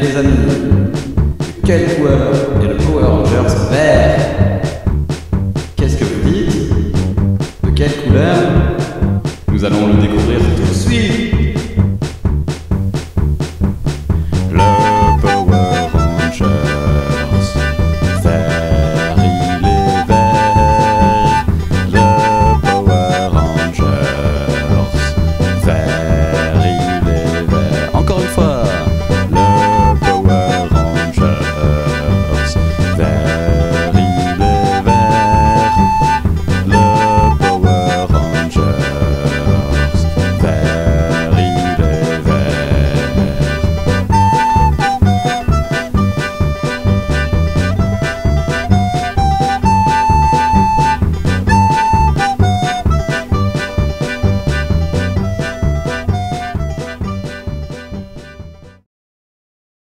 les amis, quel quelle couleur est le Power Rangers vert.